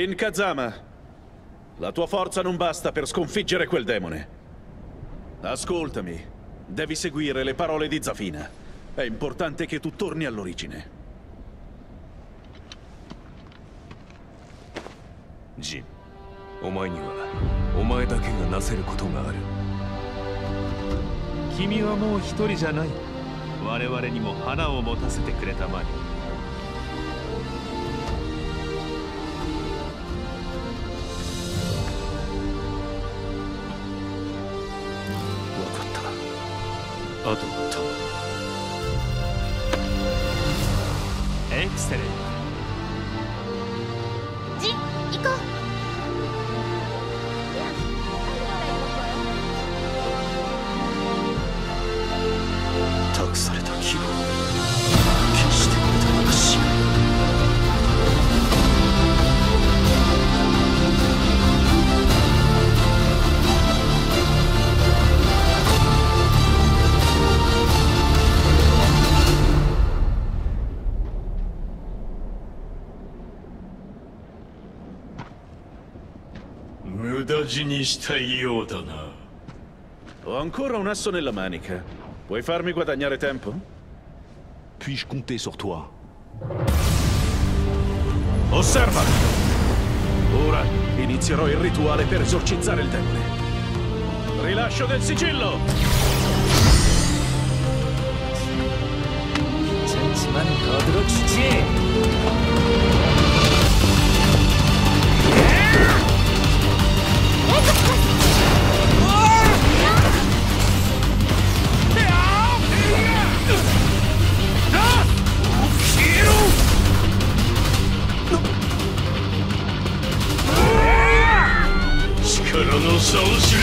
Jin Kazama, la tua forza non basta per sconfiggere quel demone. Ascoltami, devi seguire le parole di Zafina. È importante che tu torni all'origine. ジンお前にはお前だけがなせることがある君はもう一人じゃない我々にも花を持たせてくれたまえ にしたいようだな Ho ancora un asso nella manica. Puoi farmi guadagnare tempo? Puis-je compter sur toi Osserva! Ora inizierò il rituale per esorcizzare il demone. Rilascio del sigillo! 괜찮 の差を知れ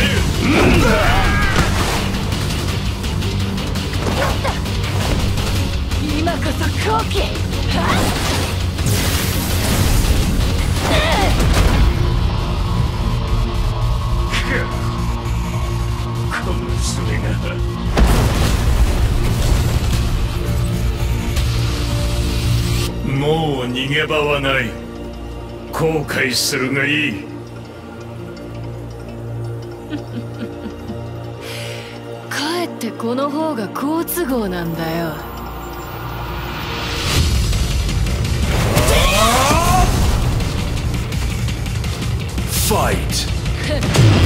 もう逃げ場はない後悔するがいいこの方が好都合なんだよ Fight!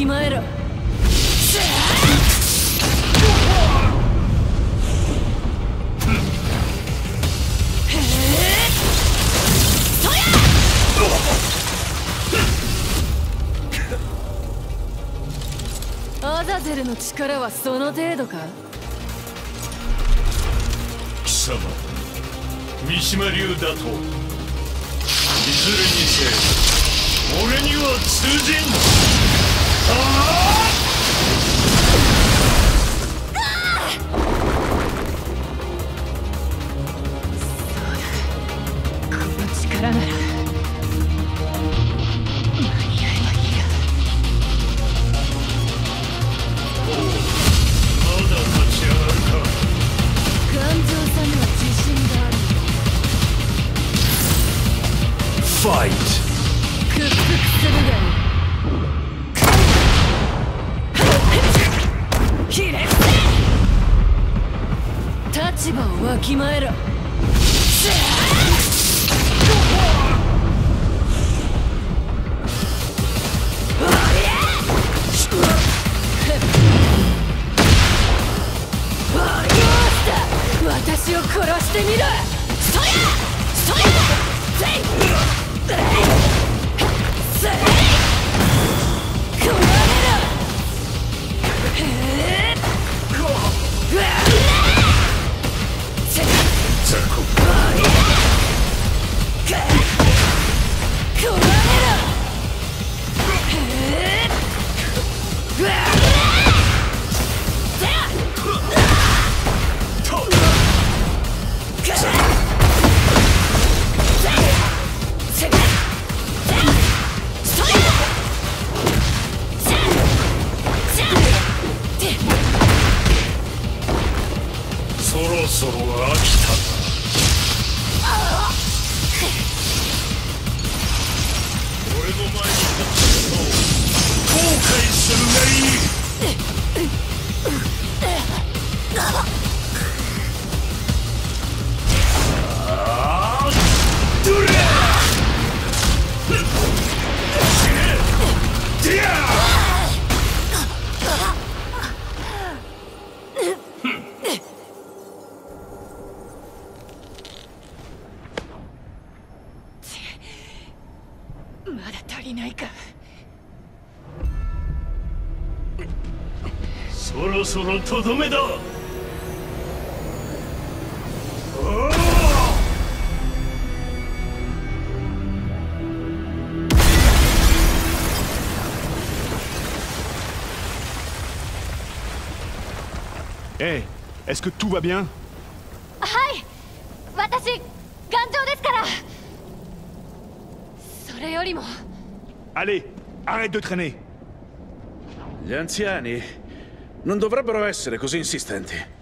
きまえろ。アザゼルの力はその程度か？貴様三島流だといずれにせ俺には通じんそろそろとどめだおーえ est-ce que tout va bien はい私頑丈ですからそれよりも Allez, arrête de traîner Gli anziani non dovrebbero essere così insistenti.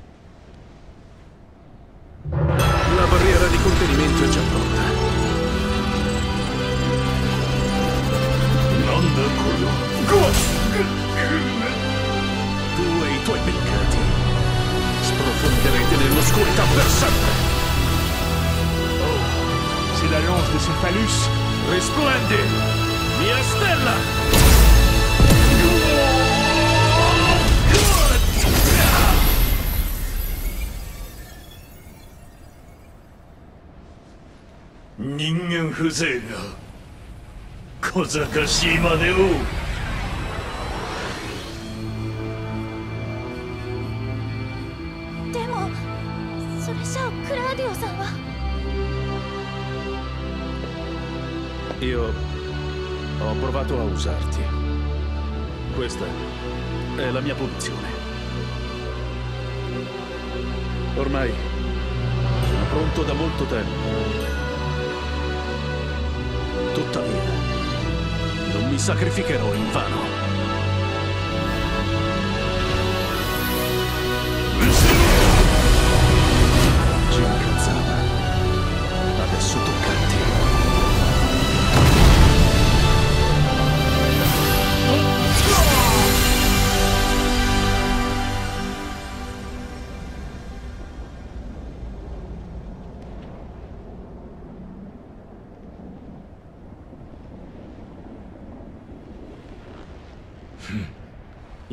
人間風情が小賢しいまでをでもそれじゃあクラーディオさんは Io ho provato a usarti. Questa è la mia punizione. Ormai sono pronto da molto tempo. Tuttavia, non mi sacrificherò in vano.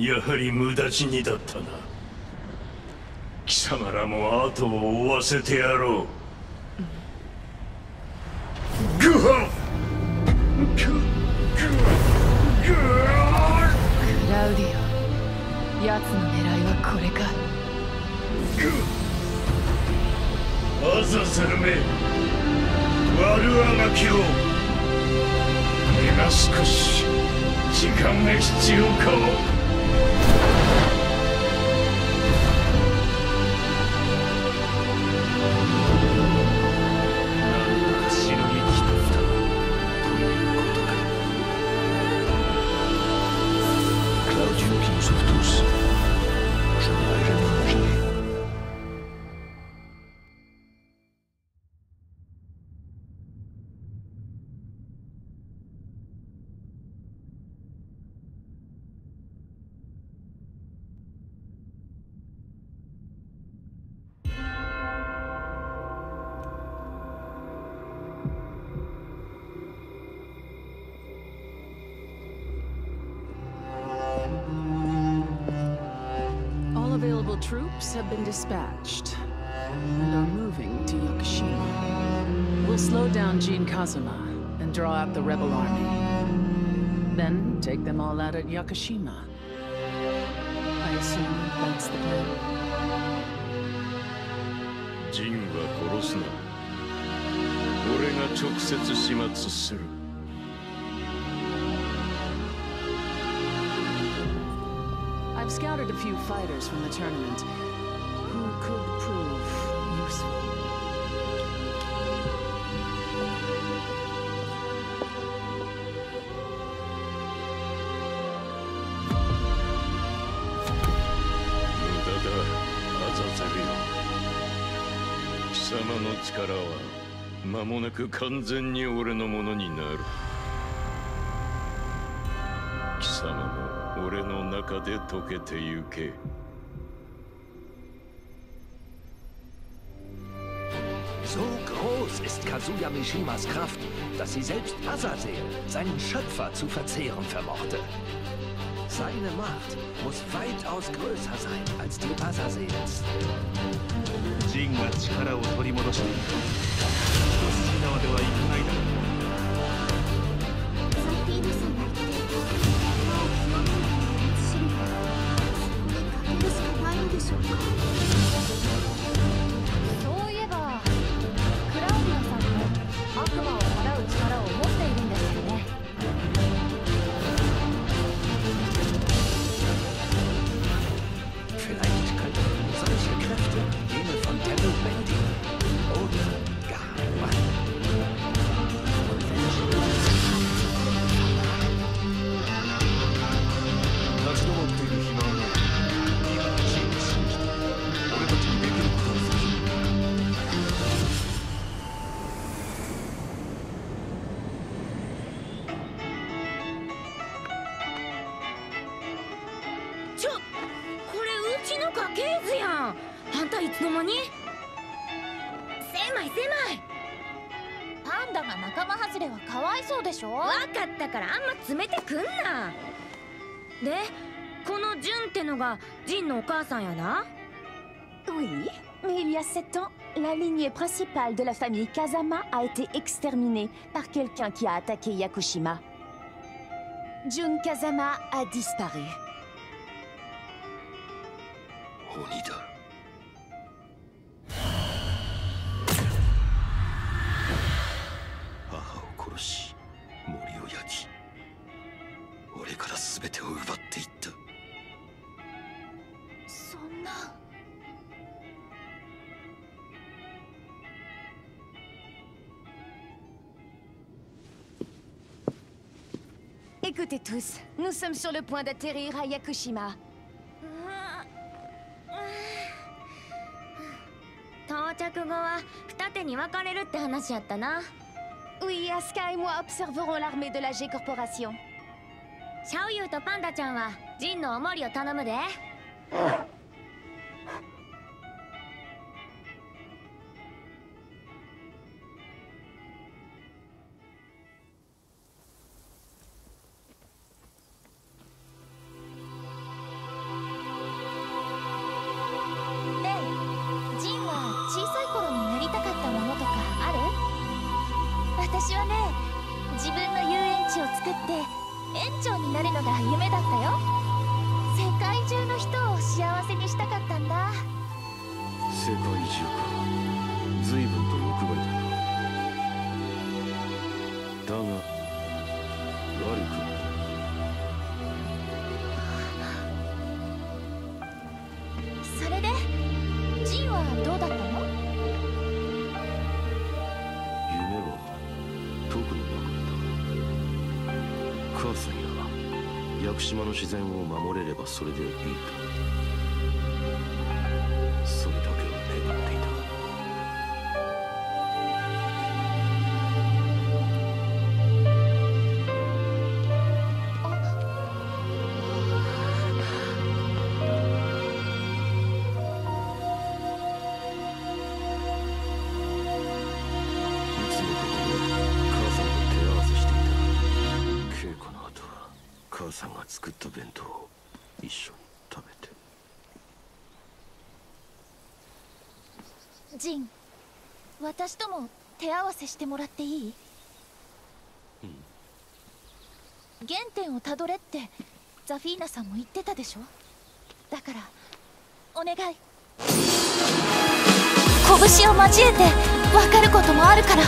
やはり無駄死にだったな。貴様らも後を追わせてやろう。I've scouted a few fighters from the tournament. Who could prove useful. Muda da, 間もなく完全に俺のものになる貴様も俺の中で溶けてゆけ So groß ist Kazuya Mishimas Kraft, dass sie selbst Azazel, seinen Schöpfer, zu verzehren vermochte. Seine Macht muss weitaus größer sein als die Asasels. Jin が力を取り戻している。失わではいけ principal de la famille Kazama a été exterminé par quelqu'un qui a attaqué Yakushima. Jun Kazama a disparu. Onida. Oh, Écoutez tous, nous sommes sur le point d'atterrir à Yakushima. Oui, Asuka et moi observerons l'armée de la G Corporation. Et Panda-chan, Jin no omori o tanomu de. った母さんや屋久島の自然を守れればそれでいいとそれせしてもらっていい？原点をたどれってザフィーナさんも言ってたでしょ？だからお願い。拳を交えて分かることもあるから。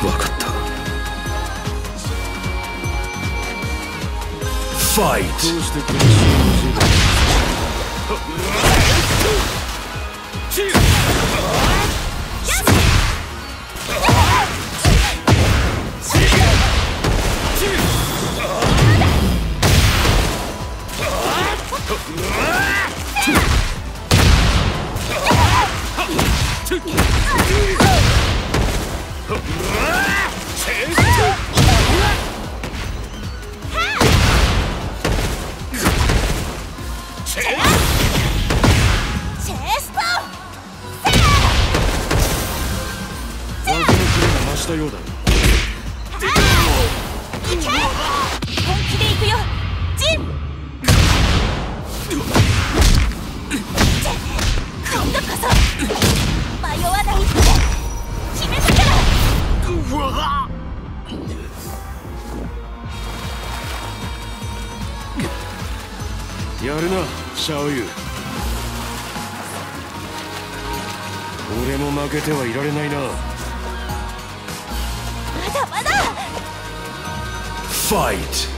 分かった。ファイトどようだいけ本気で行くよ。ジン今度こそ迷わ。ないって決めたからやるなシャオユ俺も負けてはいられないなフ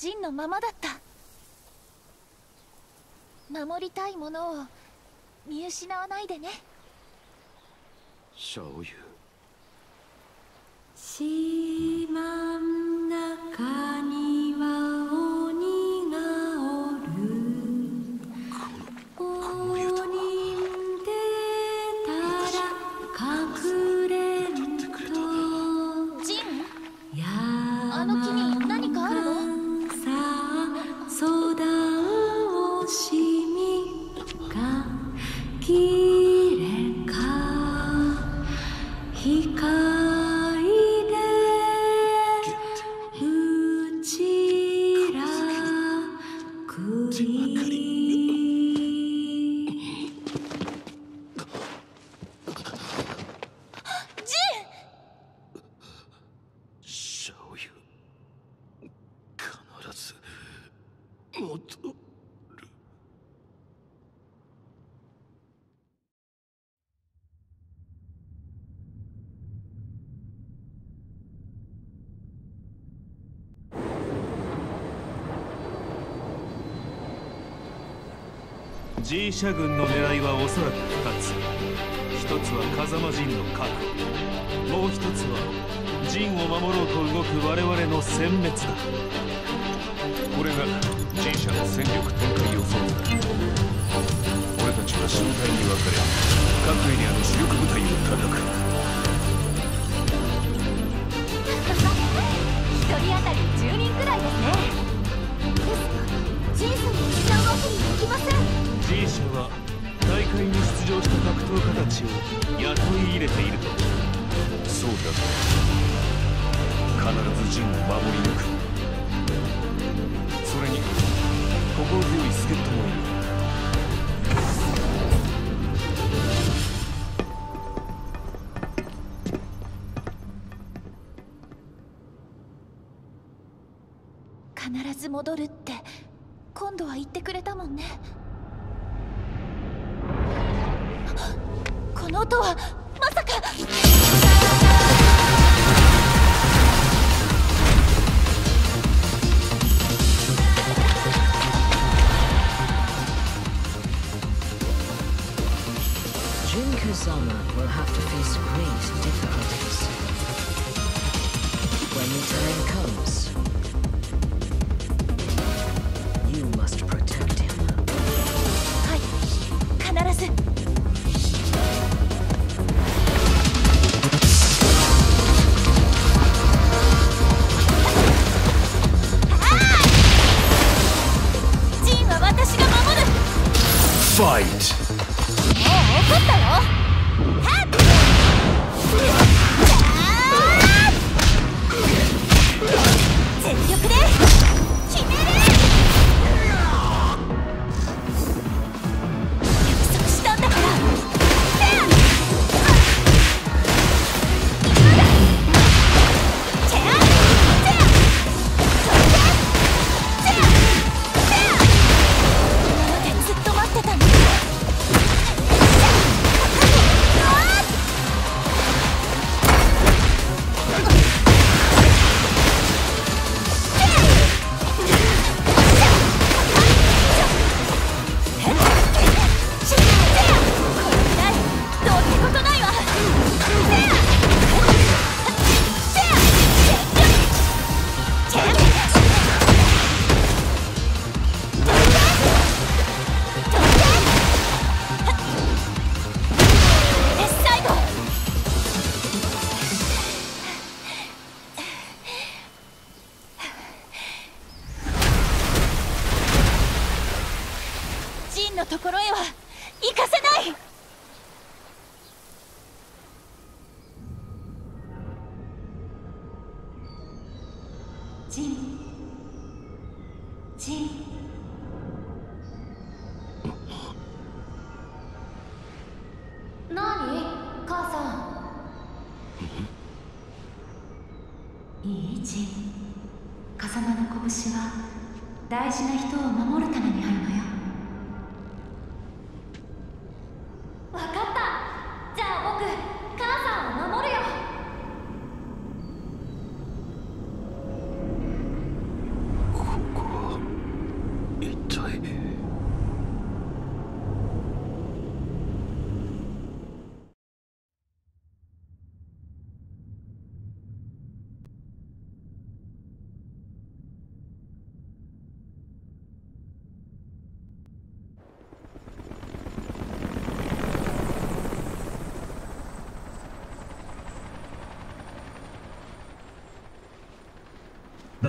の好きなジンのままだった。守りたいものを見失わないでね。シャオユ島ん中に G 社軍の狙いはおそらく2つ。一つは風間陣の確保もう一つは陣を守ろうと動く我々の殲滅だ。これが G 社の戦力展開予想図だ。俺たちは集隊に分かれ各エリアの主力部隊を叩く。一人当たり10人くらいですね社は大会に出場した格闘家たちを雇い入れているとそうだ必ず陣を守り抜くそれに心強い助っ人もいる必ず戻るって。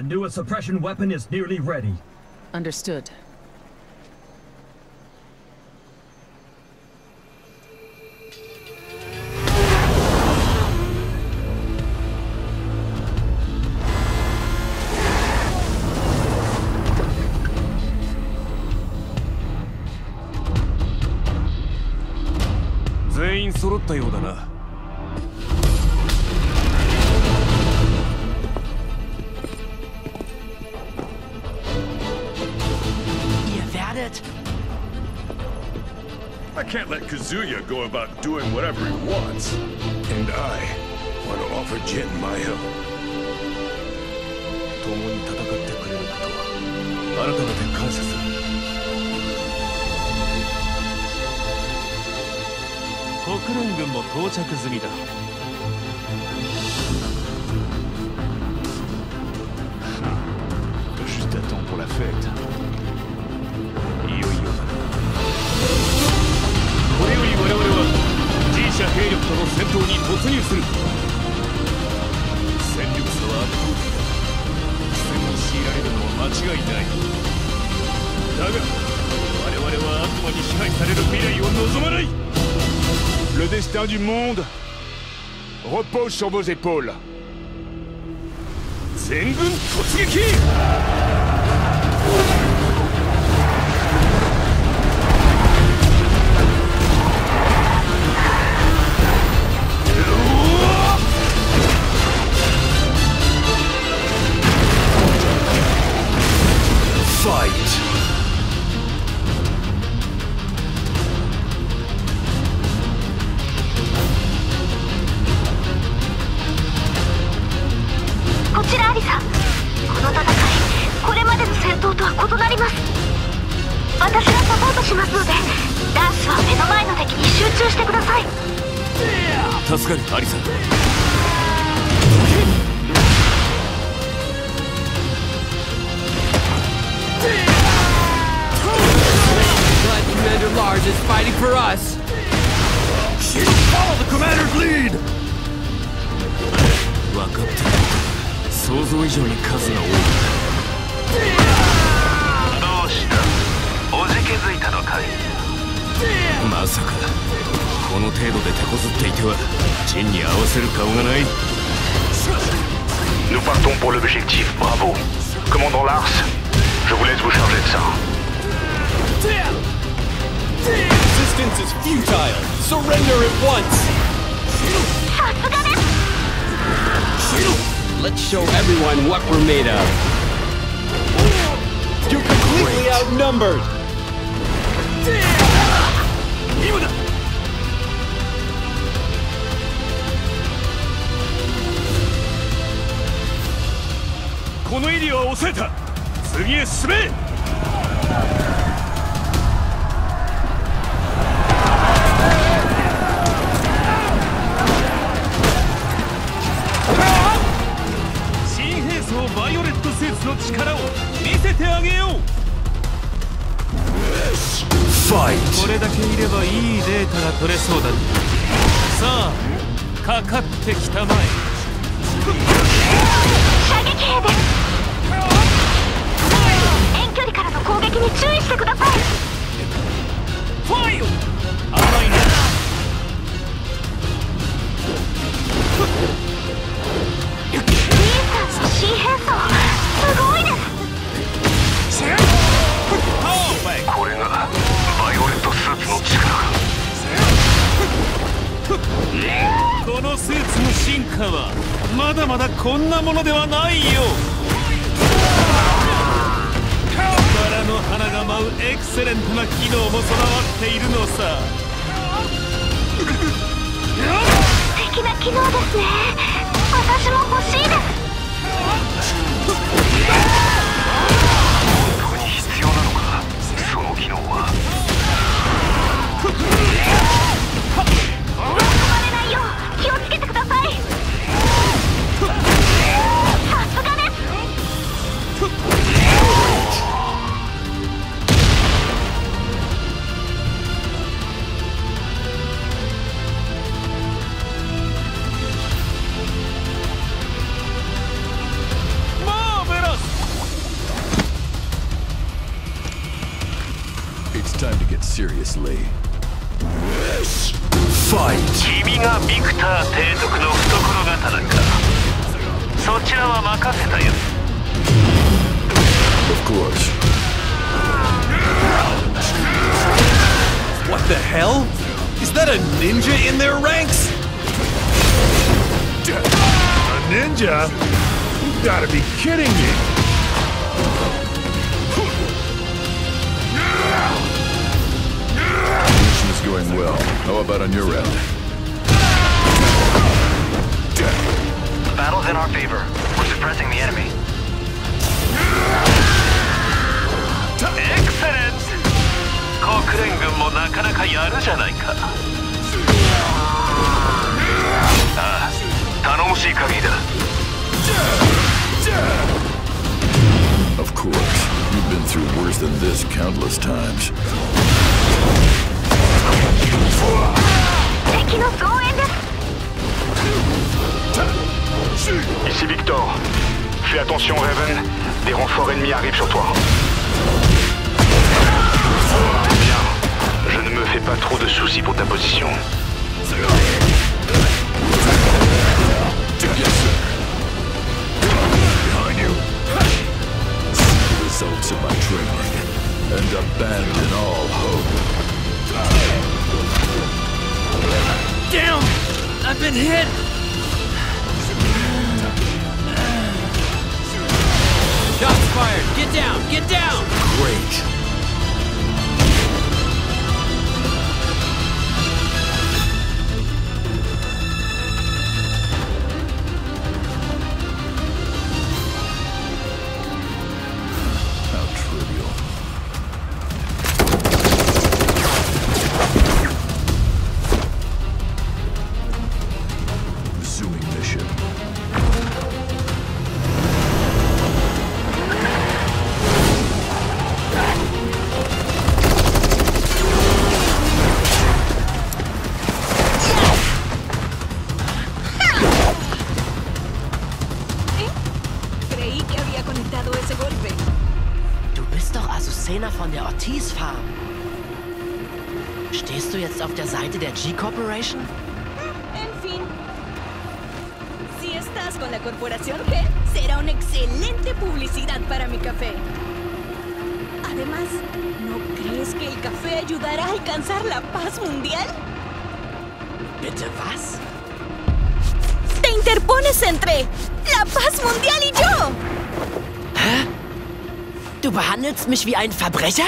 The newest suppression weapon is nearly ready. Understood. “ go about doing whatever he wants. And I want to offer Jin my help. 共に戦ってくれることは改めて感謝する国連軍も到着済みだ bien du monde repose sur vos épaules. Zenbun Kotsugeki Fight! こちらアリサこの戦いこれまでの戦闘とは異なります私がサポートしますのでダンスは目の前の敵に集中してください助かるアリサ Glad Commander Lars is fighting for us. Follow the commander's lead! 分かってる想像以上に数が多いどうしたおじけづいたのかいまさかこの程度で手こずっていてはジンに合わせる顔がない Nous partons pour l'objectif, bravo. Commandant Lars, je vous laisse vous charger de ça. Resistance is futile. Surrender at once. Let's show everyone what we're made of. You're completely outnumbered. 今だこのエリアは抑えた次へ進め れだけいればいいデータが取れそうだ。さあかかってきたまえ。射撃兵で。す遠距離からの攻撃に注意してください。ファイオ甘いこのスーツの進化はまだまだこんなものではないよ。バラの花が舞うエクセレントな機能も備わっているのさ。素敵な機能ですね。私も欲しいです。本当に必要なのか？その機能は get serious, Lee. Fight! 君がビクター提督の懐刀かそちらは任せたよ Of course. What the hell? Is that a ninja in their ranks? A ninja? You gotta be kidding me! doing well. How about on your end? The battle's in our favor. We're suppressing the enemy. Excellent! コクレン軍もなかなかやるじゃないか。ああ、頼もしい限りだ。Of course, you've been through worse than this countless times. Ici Victor. Fais attention Raven, des renforts ennemis arrivent sur toi. Bien, je ne me fais pas trop de soucis pour ta position. results of my training and abandon all hope. down! I've been hit! Shots fired! Get down! Get down! Great. mich wie ein Verbrecher?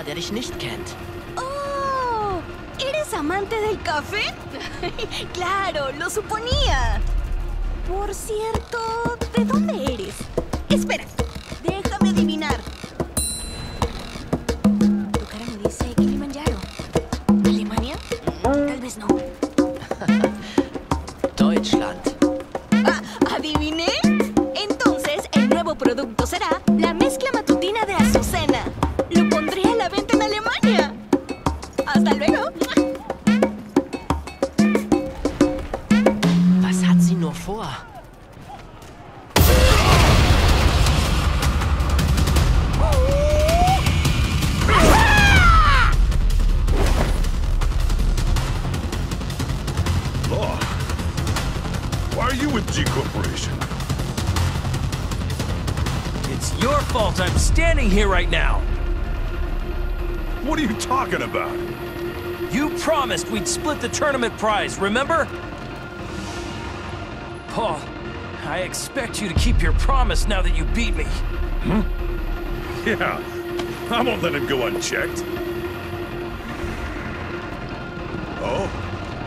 Der dich nicht kennt. ¡Oh! ¿Eres amante del café? claro, lo suponía. Por cierto... tournament prize, remember? Paul, I expect you to keep your promise now that you beat me. Hmm? Yeah, I won't let him go unchecked. Oh.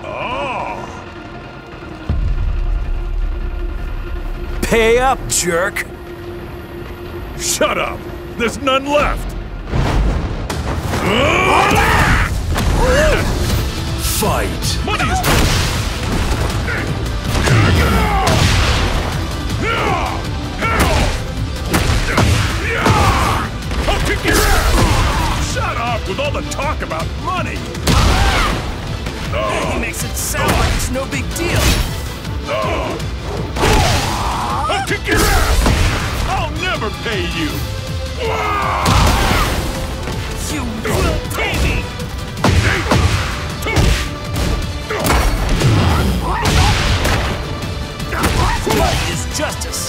Oh! Pay up, jerk! Shut up! There's none left! Fight! the talk about money! No. He makes it sound like it's no big deal. No. I'll kick your ass! I'll never pay you! You will pay me! Blood is justice!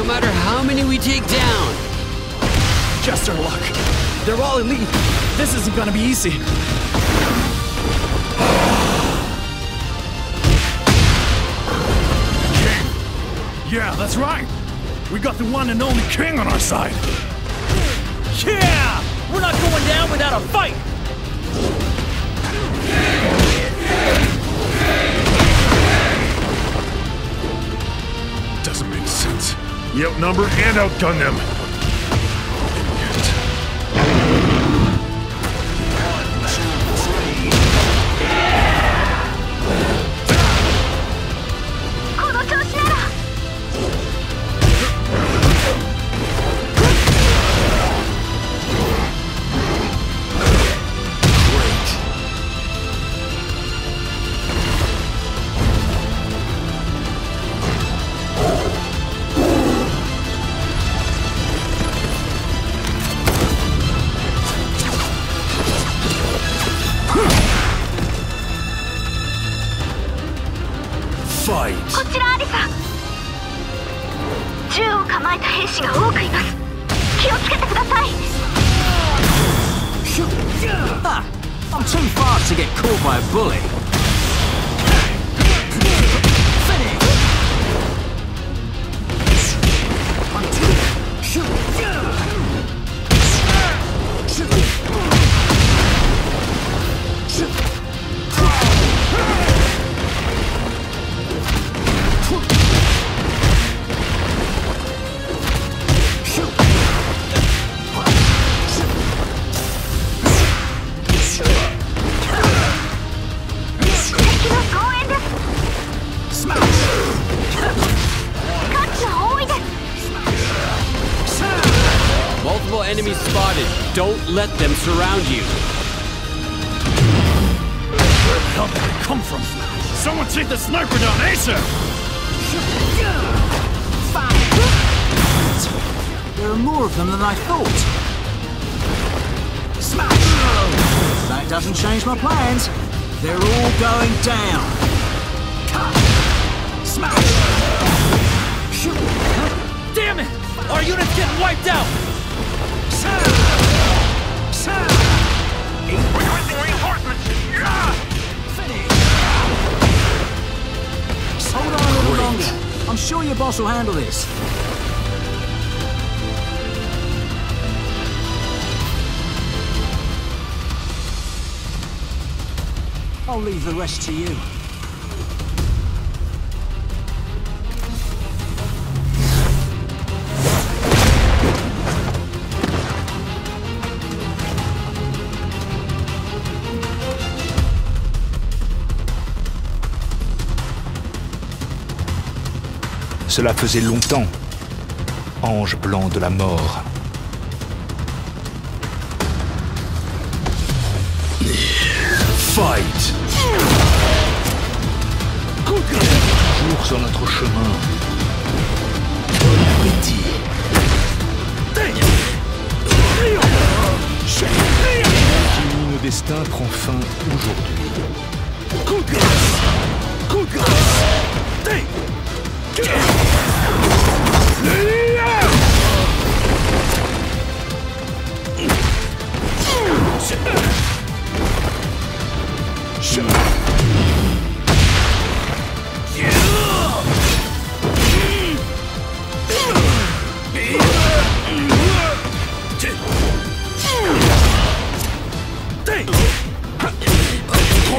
no matter how many we take down. Just our luck. They're all elite. This isn't gonna be easy. King. Yeah, that's right. We got the one and only King on our side. Yeah! We're not going down without a fight! He outnumbered and outgunned them. Cela faisait longtemps. Ange blanc de la mort. Fight Toujours sur notre chemin. Appétit. Qui nos destins prend fin aujourd'hui.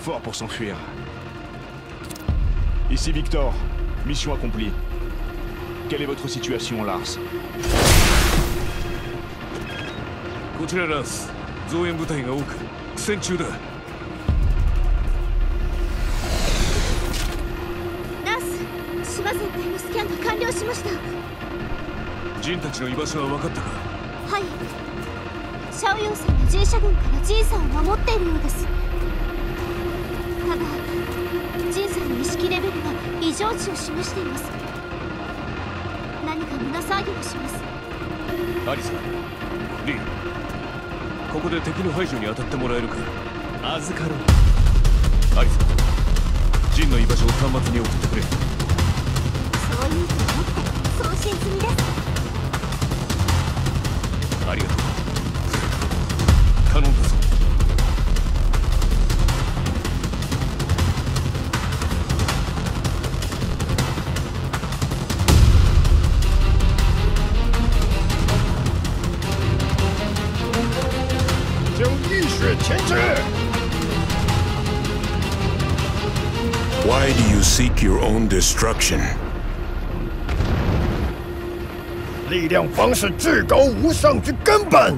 fort pour s'enfuir. Ici Victor, mission accomplie. Quelle est votre situation, Lars? こちらラス増援部隊が多く苦戦中だナース芝全体のスキャンが完了しました。ジンたちの居場所は分かったか？はい。シャオヨウさんが軍からジンさんを守っているようですが異常値を示しています。何か胸騒ぎがします。アリサリーここで敵の排除に当たってもらえるか。預かろうアリサジンの居場所を端末に送ってくれ。そういうと思って送信済みです your own destruction? 力量方是至高无上之根本。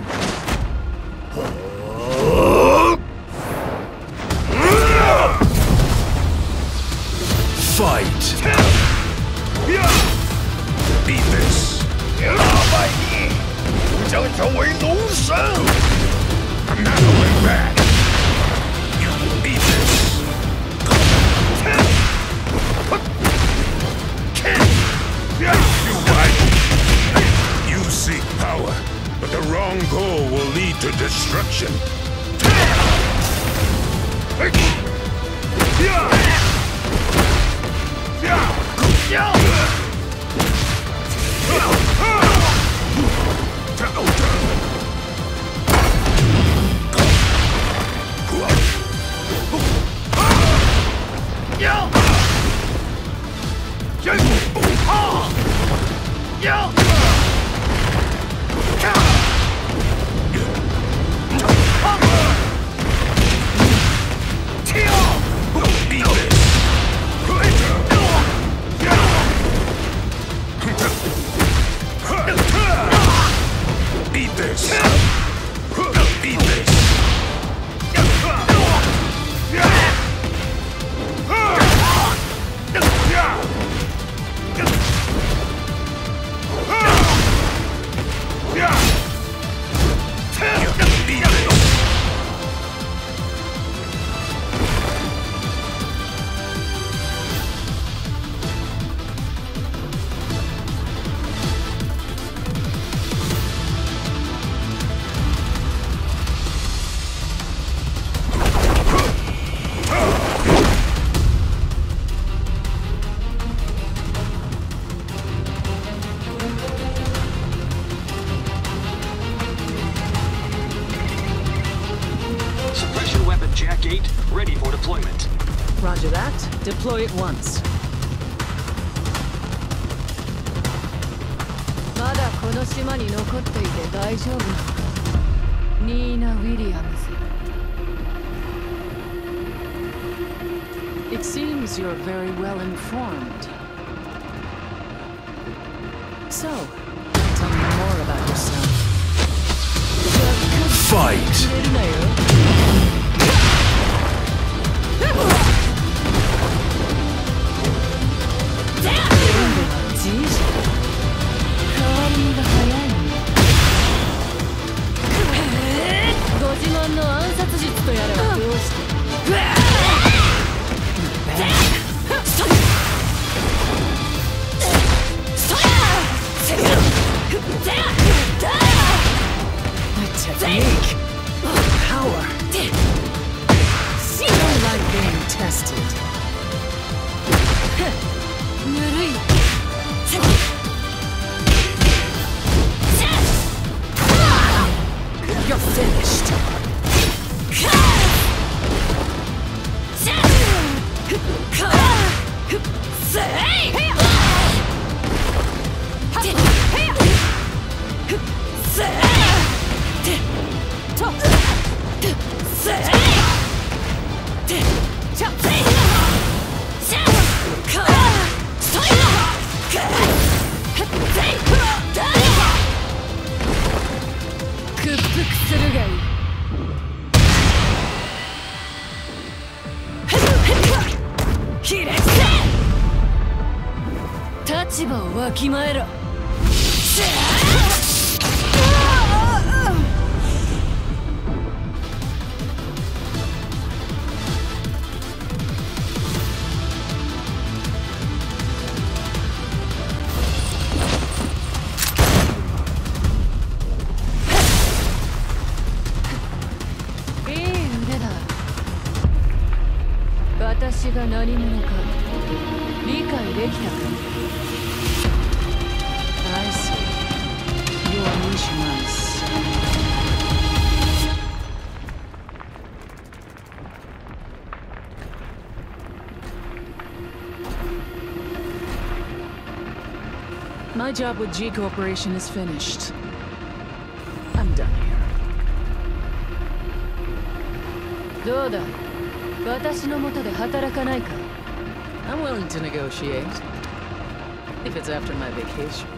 きまえろ。私が何者か理解できたか？My job with G Corporation is finished. I'm done here. Doda, I'm willing to negotiate. If it's after my vacation.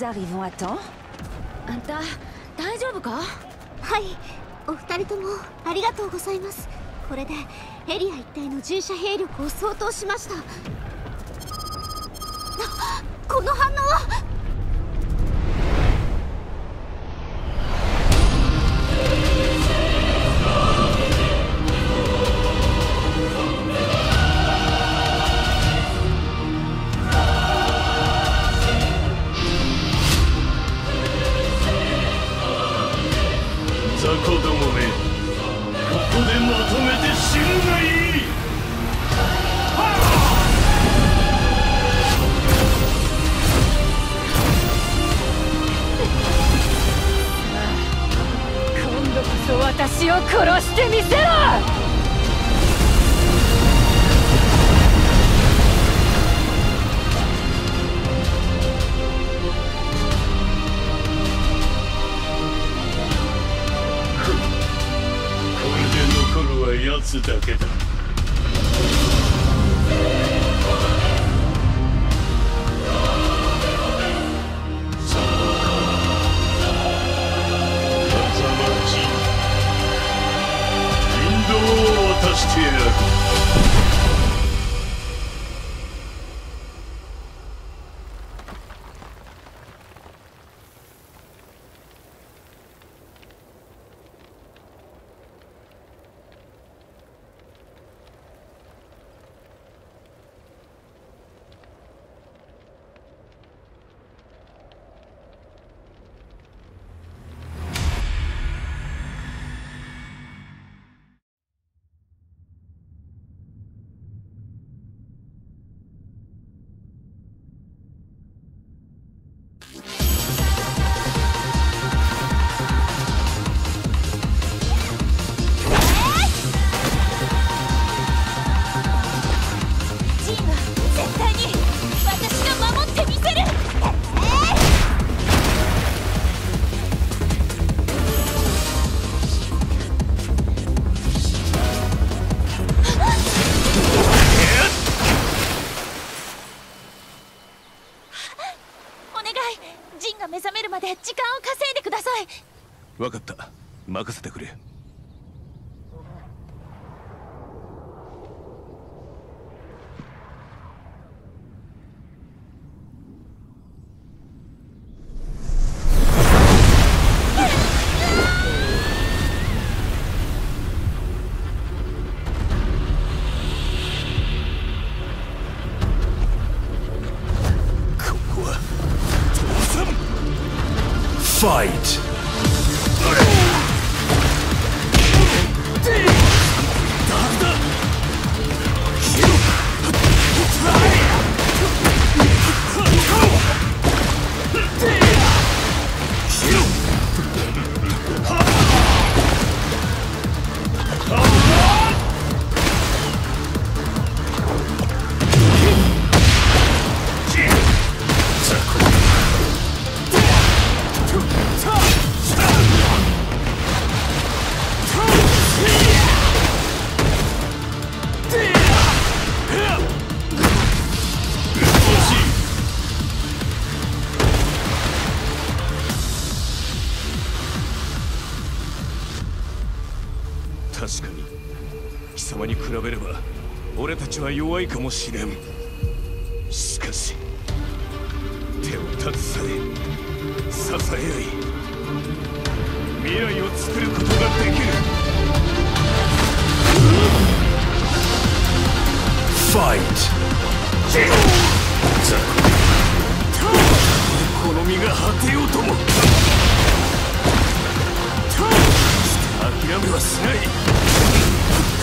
Nous arrivons à temps あんた大丈夫かはいお二人ともありがとうございますこれでエリア一帯の従者兵力を相当しました比べれば俺たちは弱いかもしれん。しかし手を携え支え合い未来を作ることができる。Fight! この身が果てようとも。諦めはしない。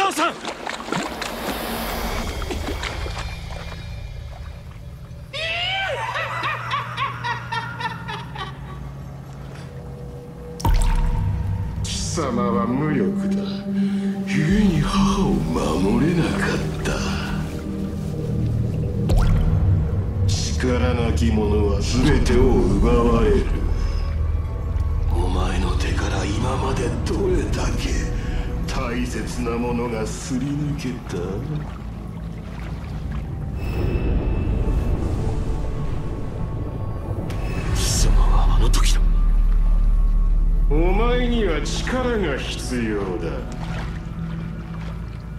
母さん。貴様は無力だ。故に母を守れなかった。力なき者は全てを奪われる。切なものがすり抜けた。貴様はあの時の。お前には力が必要だ。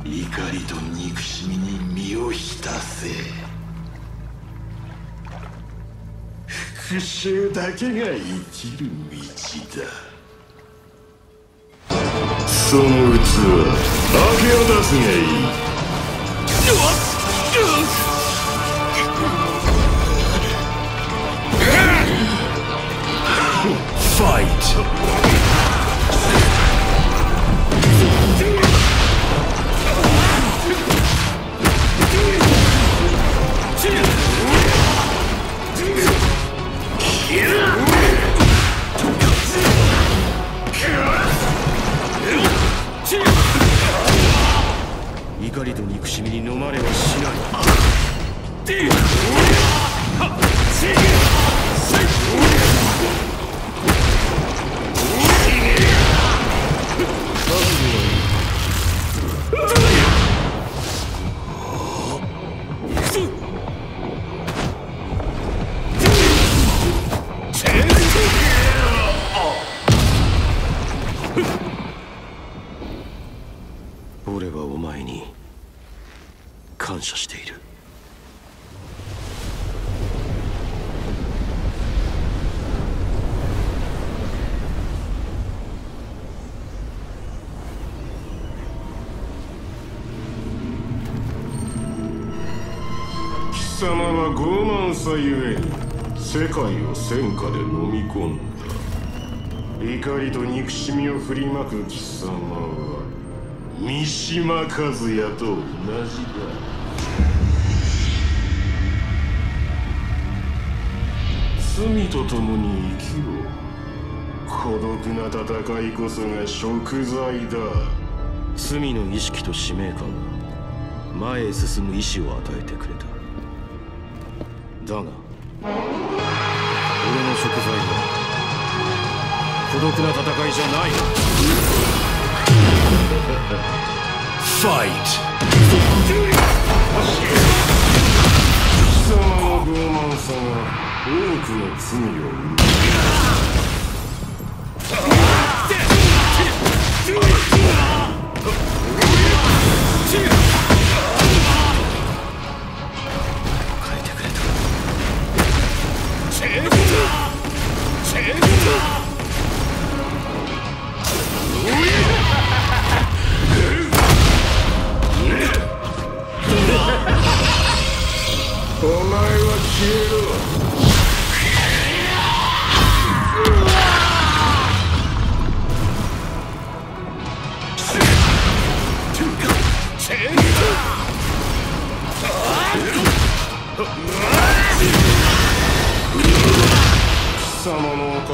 怒りと憎しみに身を浸せ。復讐だけが生きる道だその器明け渡すがいい。ファイト世界を戦火で飲み込んだ怒りと憎しみを振りまく貴様は三島和也と同じだ。罪と共に生きろ孤独な戦いこそが贖罪だ。罪の意識と使命感が前へ進む意志を与えてくれた。だがの贖罪は。孤独な戦いじゃない。ファイト貴様の傲慢さが多くの罪を生むチェンジチェンジお前は消えろ。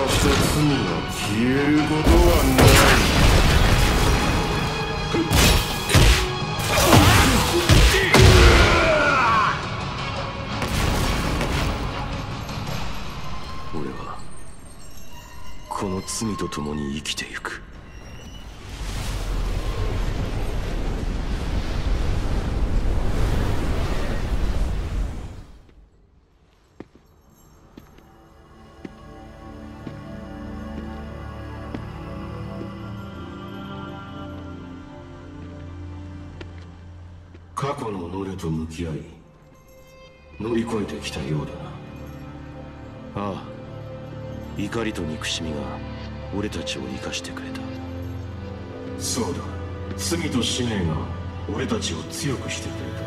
した罪消えることはない俺はこの罪と共に生きてゆく。と向き合い乗り越えてきたようだな。ああ怒りと憎しみが俺たちを生かしてくれた。そうだ。罪と使命が俺たちを強くしてくれた。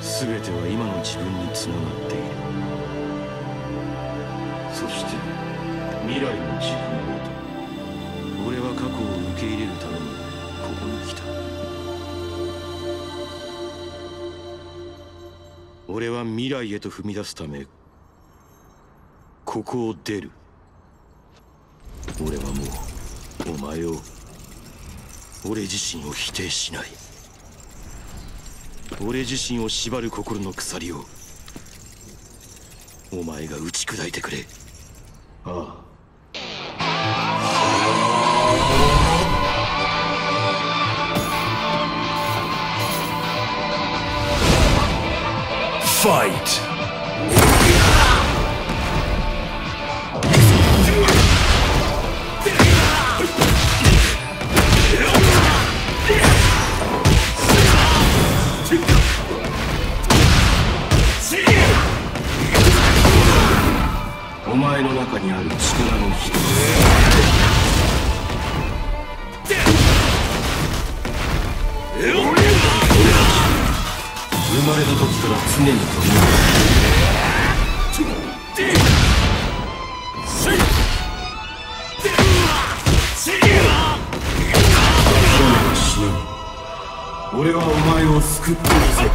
全ては今の自分につながっている。そして未来の自分へと。俺は過去を受け入れるためにここに来た俺は未来へと踏み出すためここを出る。俺はもうお前を俺自身を否定しない。俺自身を縛る心の鎖をお前が打ち砕いてくれ。ああ。Fight! お前の中にある力の一つ生まれた時から常に共に死ぬ俺はお前を救ってみせる。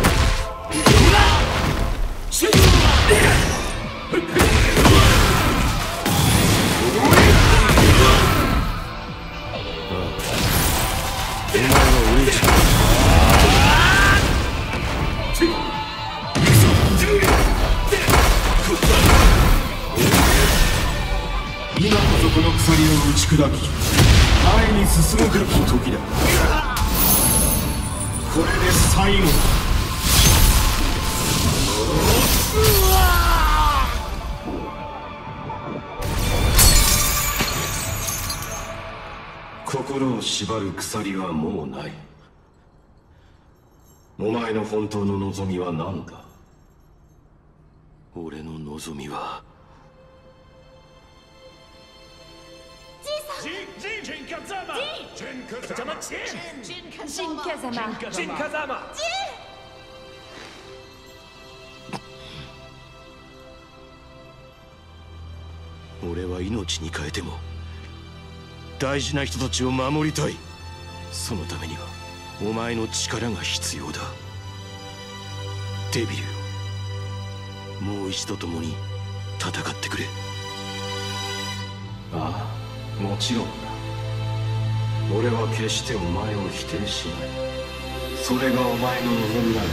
鎖を打ち砕き前に進むべき時だ。これで最後だ。心を縛る鎖はもうない。お前の本当の望みは何だ？俺の望みはジンジンジンカザマジンジンカザマジンカザマ俺は命に変えても大事な人たちを守りたいそのためにはお前の力が必要だデビルよもう一度共に戦ってくれああもちろんだ。俺は決してお前を否定しない。それがお前の望みなら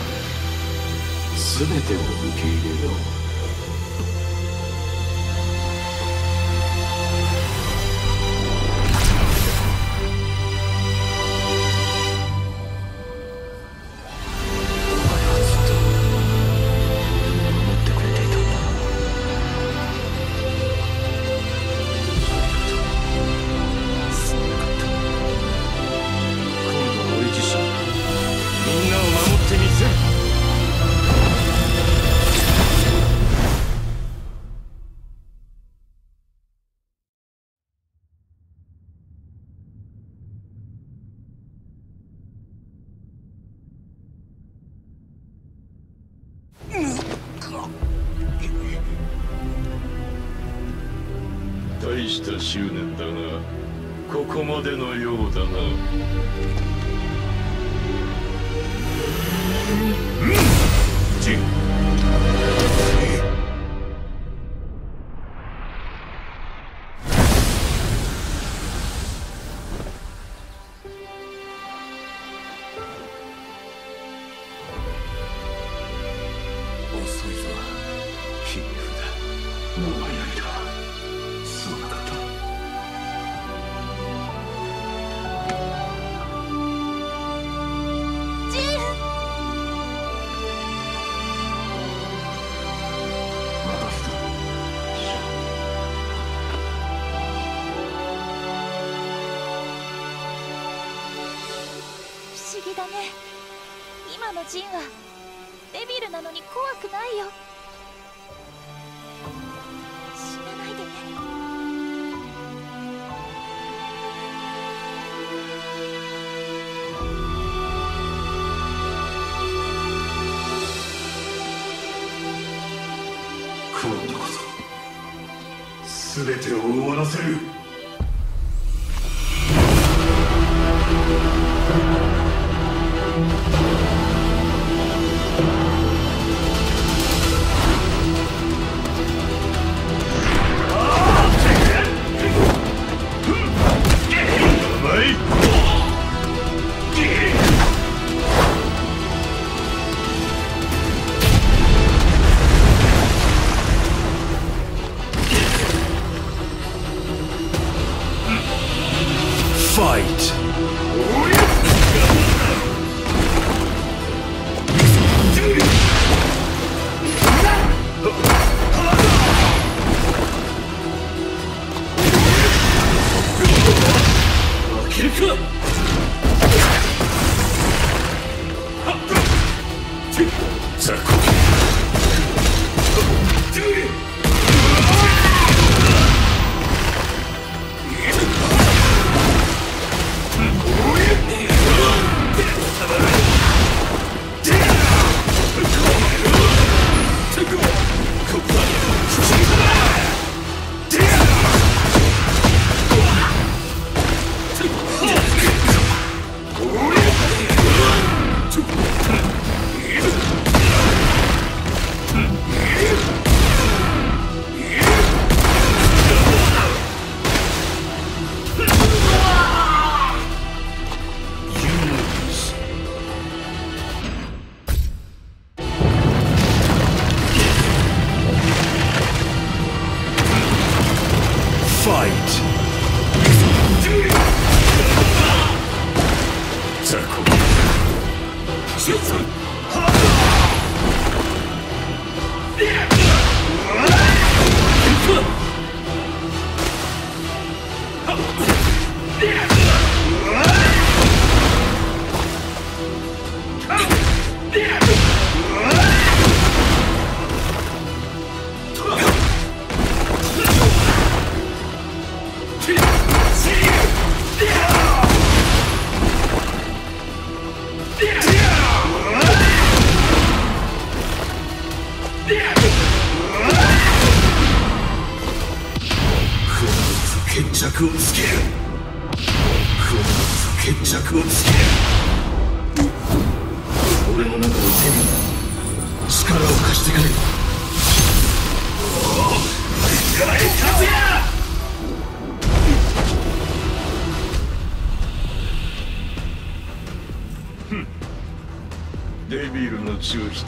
全てを受け入れよう。までのよう金儿 ready?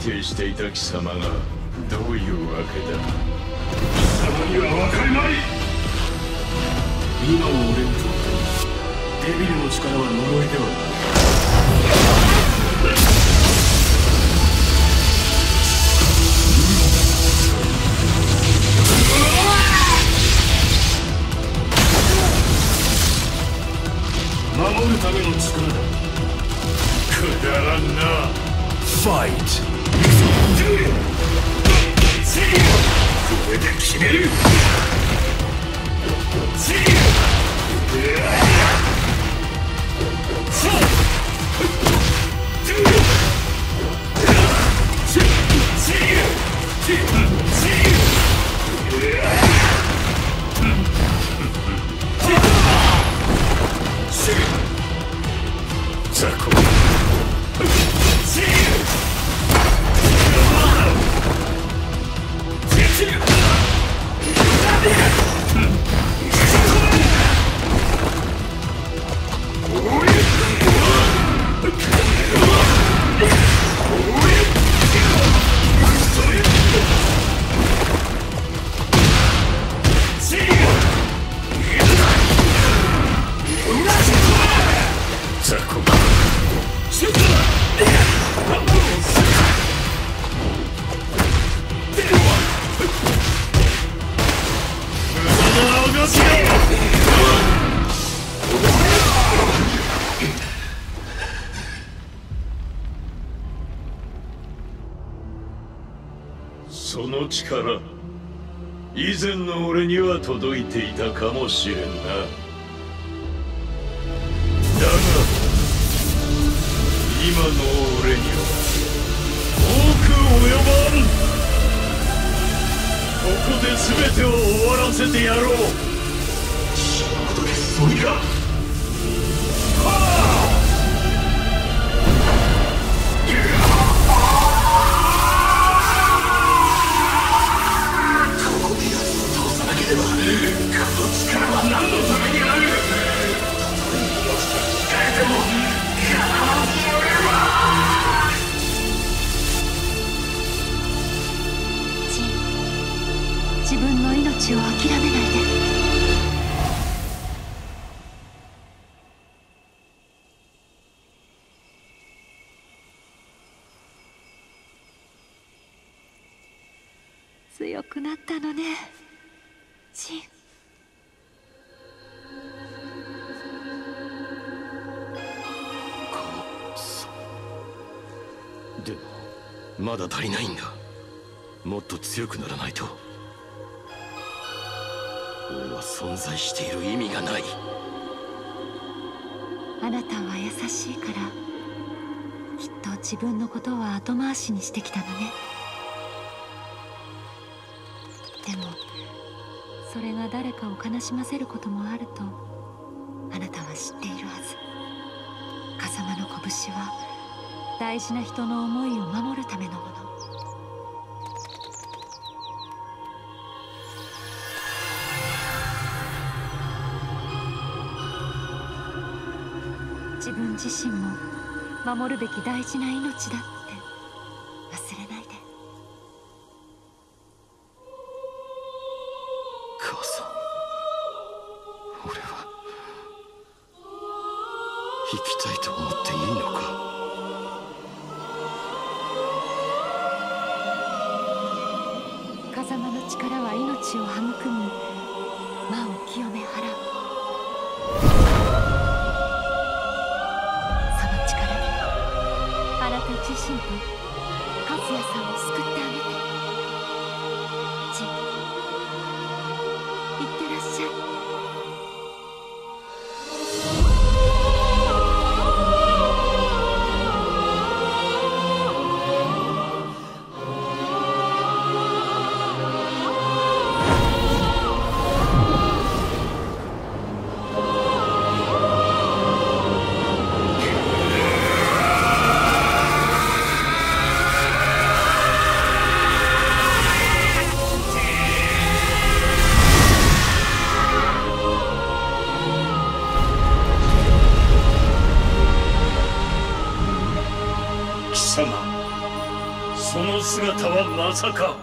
計していた貴様がだ足りないんだ。もっと強くならないと。俺は存在している意味がない。あなたは優しいからきっと自分のことは後回しにしてきたのね。でもそれが誰かを悲しませることもあるとあなたは知っているはず。風間の拳は大事な人の思いを守るためのもの。自分自身も守るべき大事な命だまさか。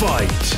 Fight!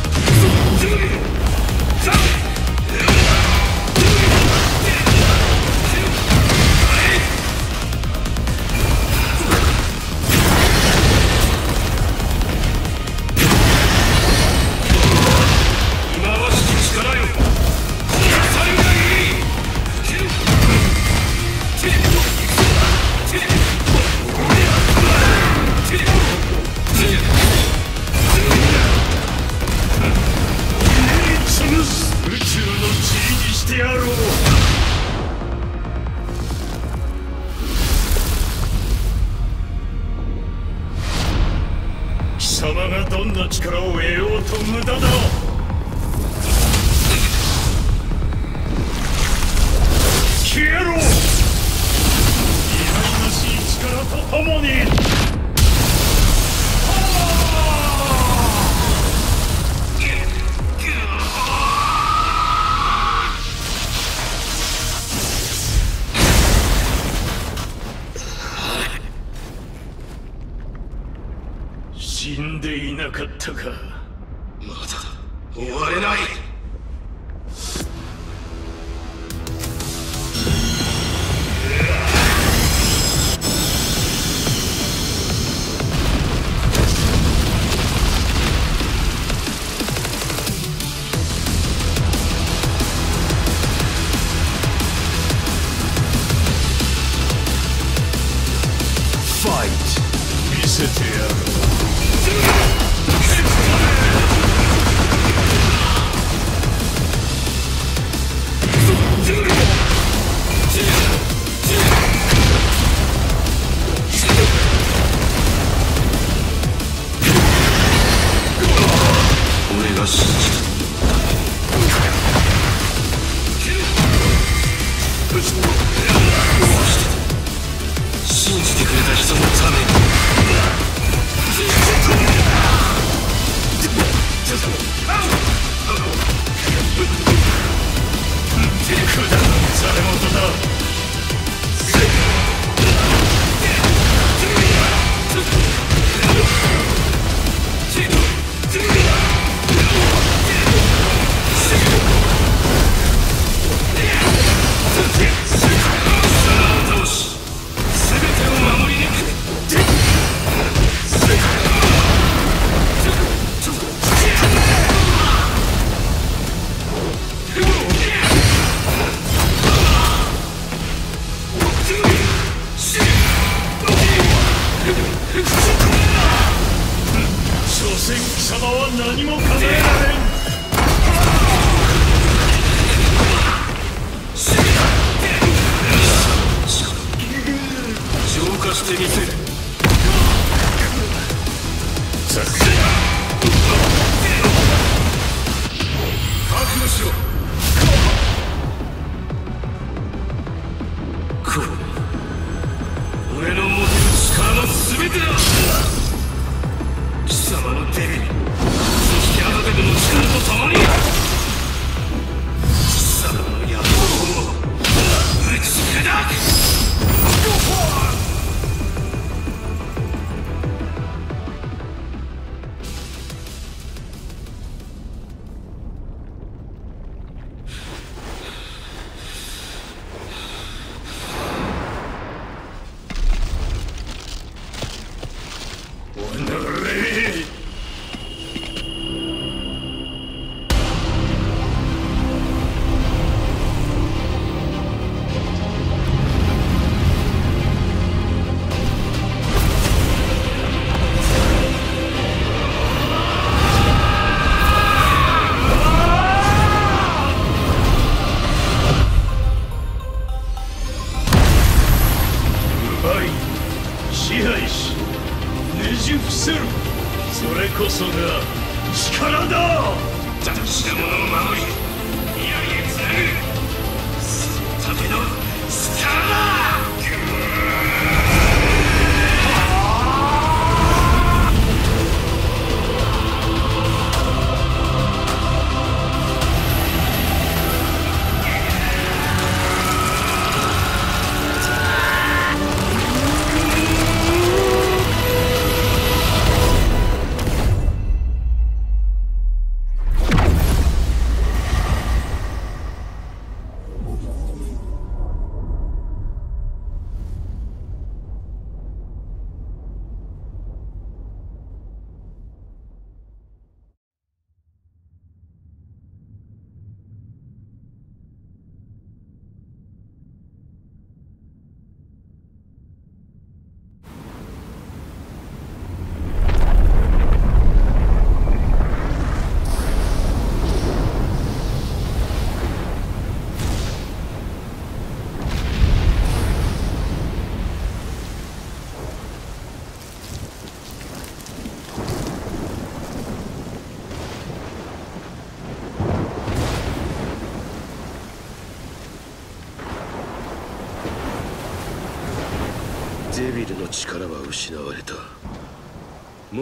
貴様のデビそしてあなたの力と共に。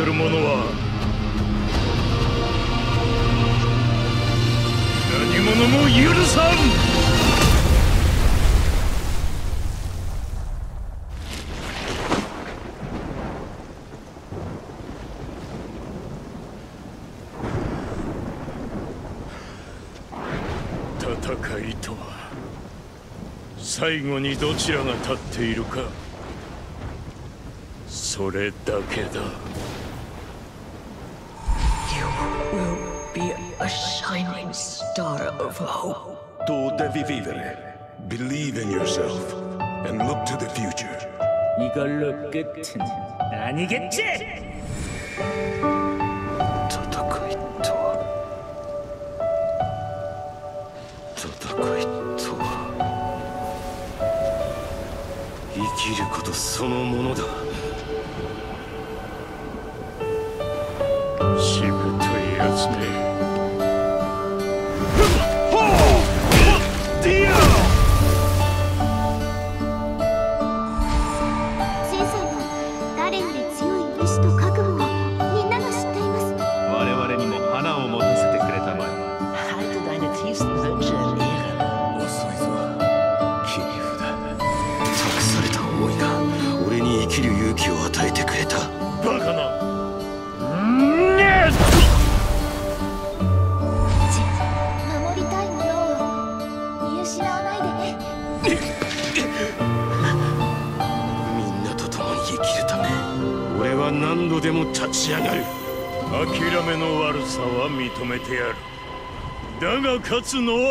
する者は何者も許さん戦いとは最後にどちらが立っているかそれだけだ。shining star of hope. Tu devi vivere. Believe in yourself and look to the future. 이걸로 끝은 아니겠 지? 戦いとは戦いとは生きることそのものだ。つの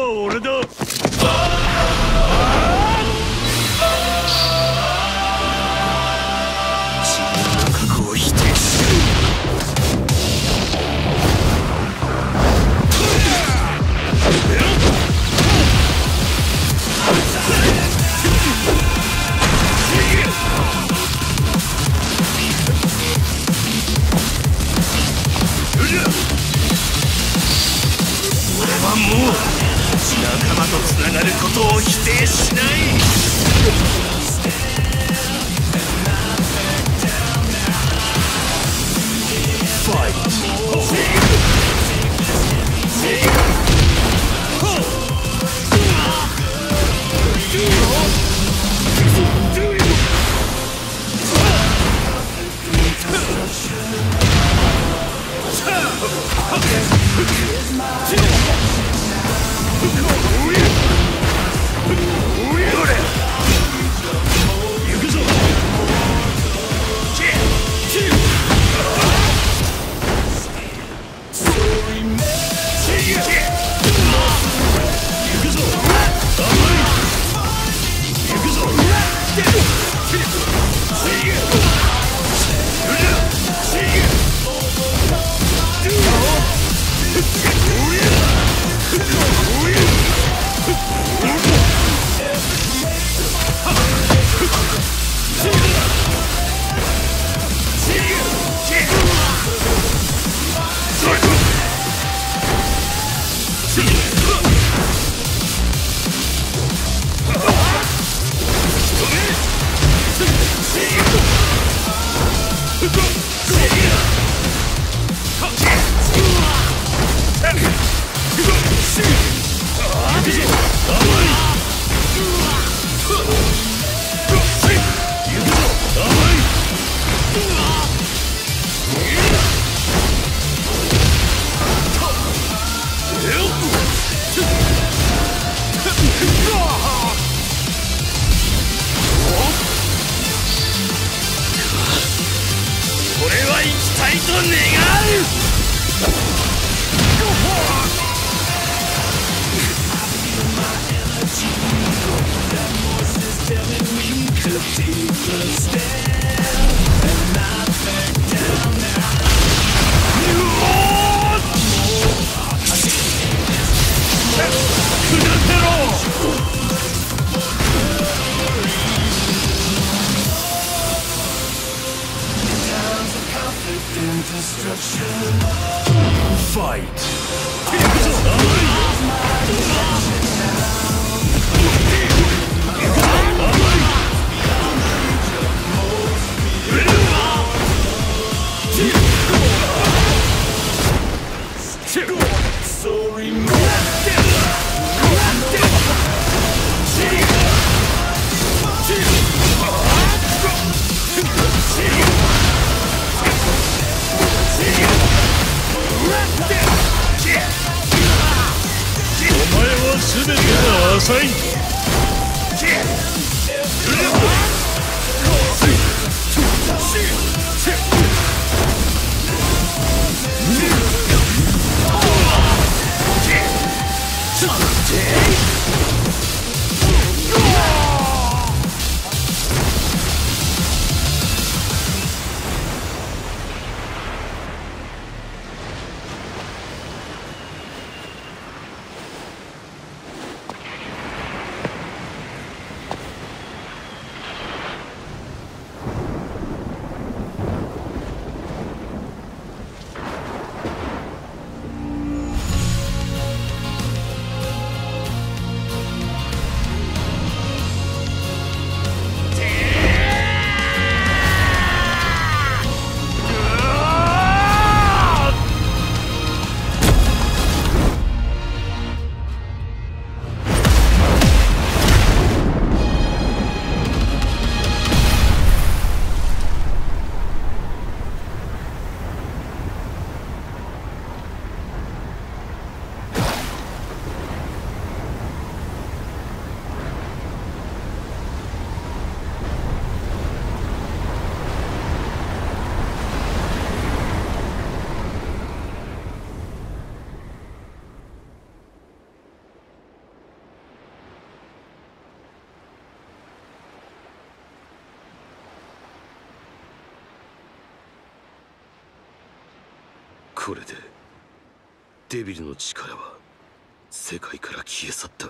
これでデビルの力は世界から消え去った。